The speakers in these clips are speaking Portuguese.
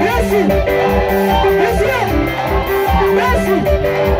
Messi! Messi! Messi!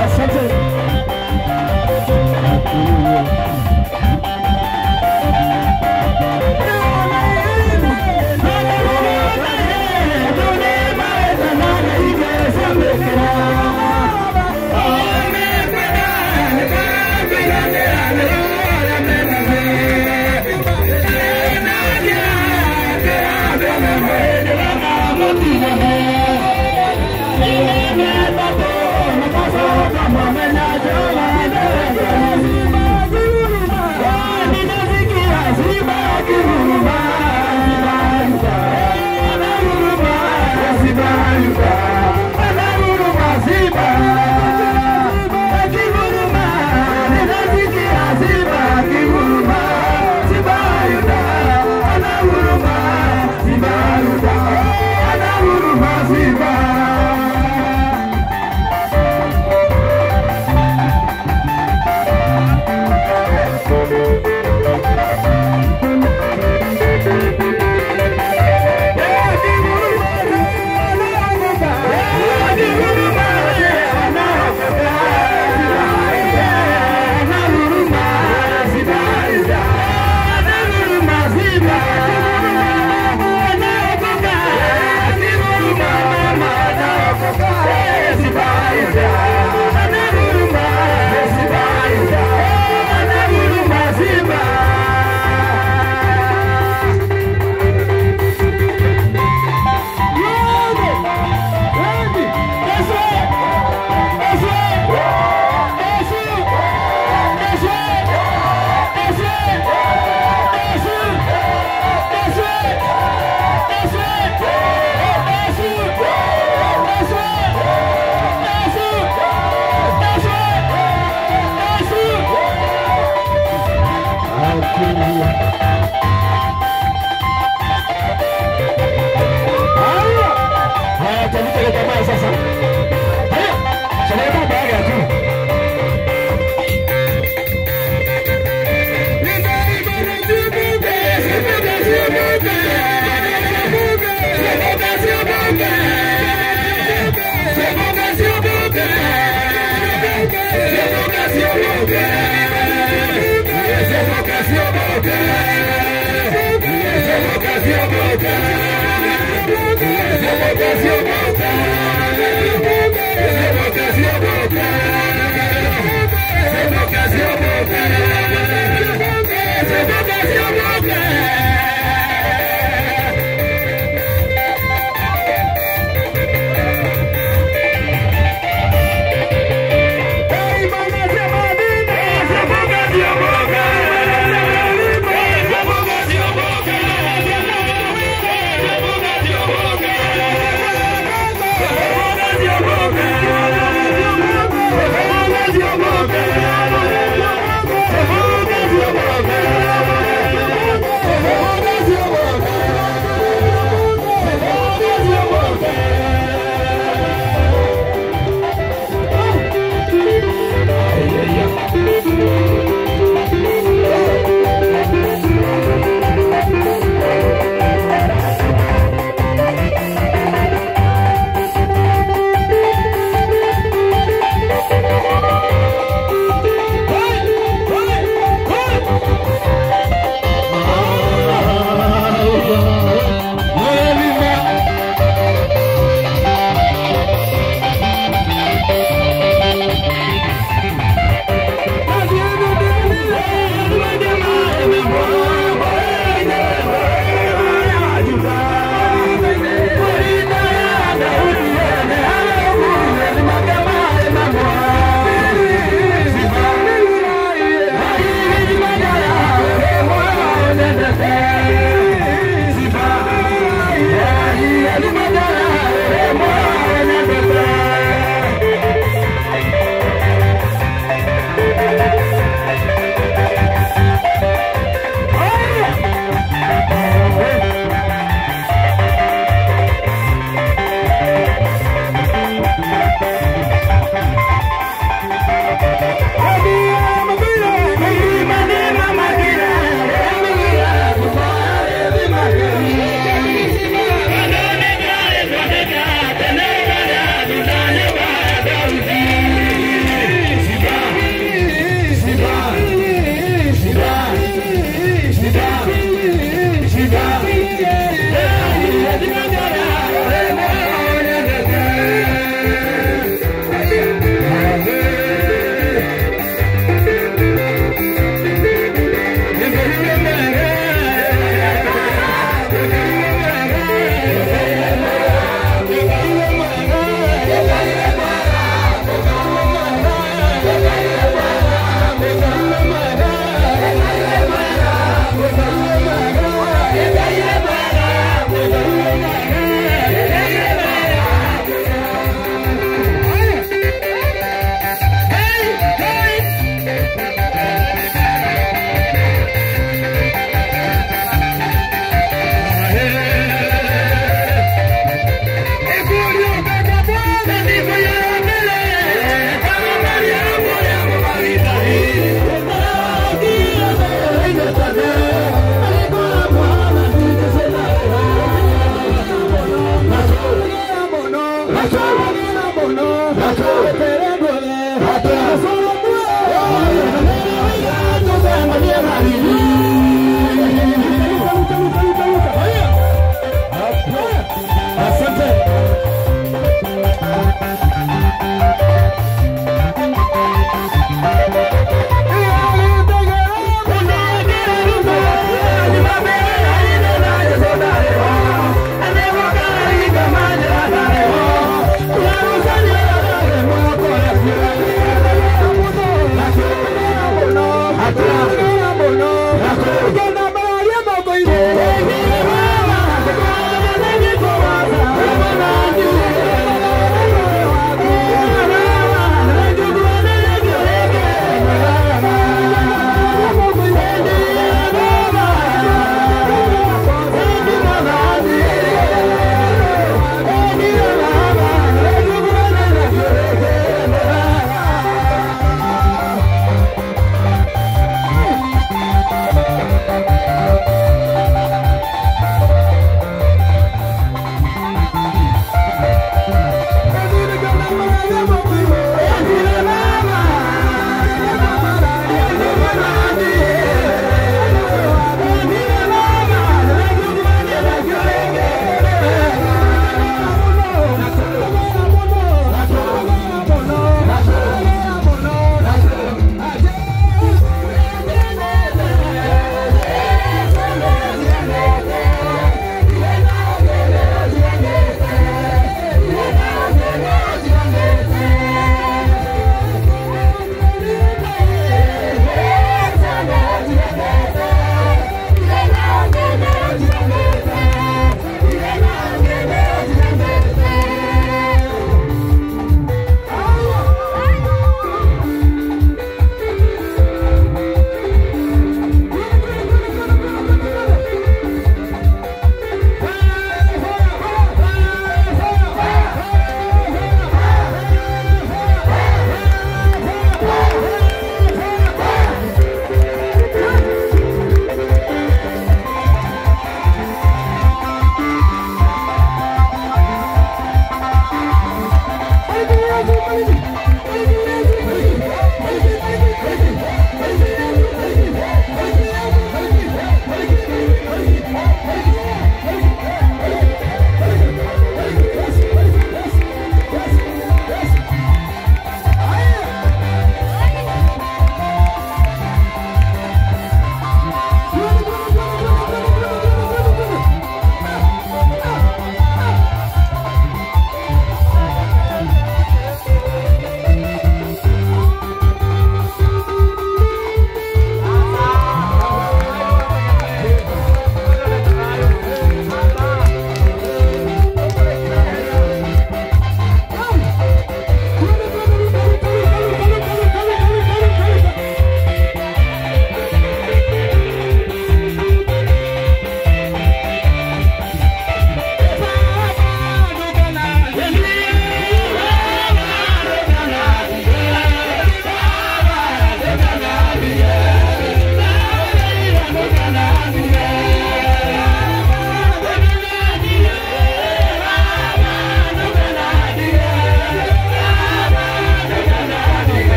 That's something.